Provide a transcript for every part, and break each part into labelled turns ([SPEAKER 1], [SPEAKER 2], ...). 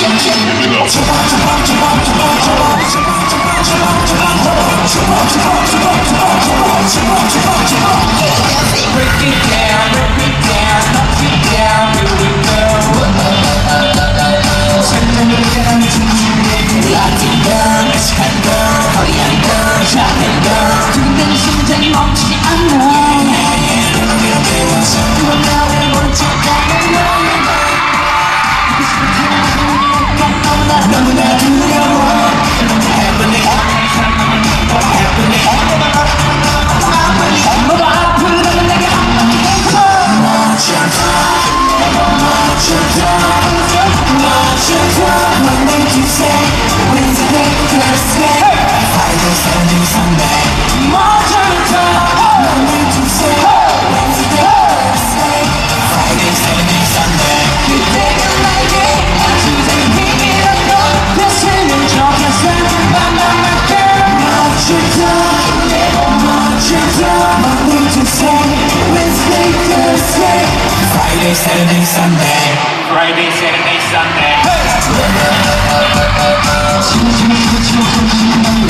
[SPEAKER 1] Break it down. Friday,
[SPEAKER 2] Saturday,
[SPEAKER 1] Sunday.
[SPEAKER 2] Friday, Saturday, Sunday.
[SPEAKER 1] Hey!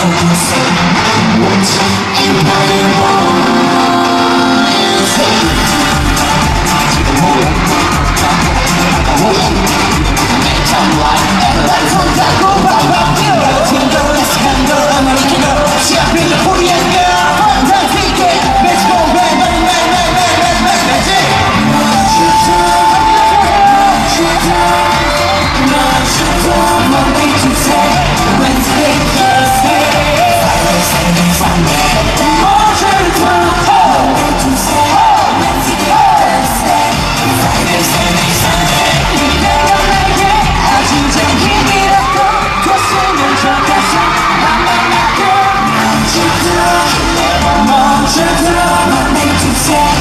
[SPEAKER 1] Deixa eu Shut up, I make you fall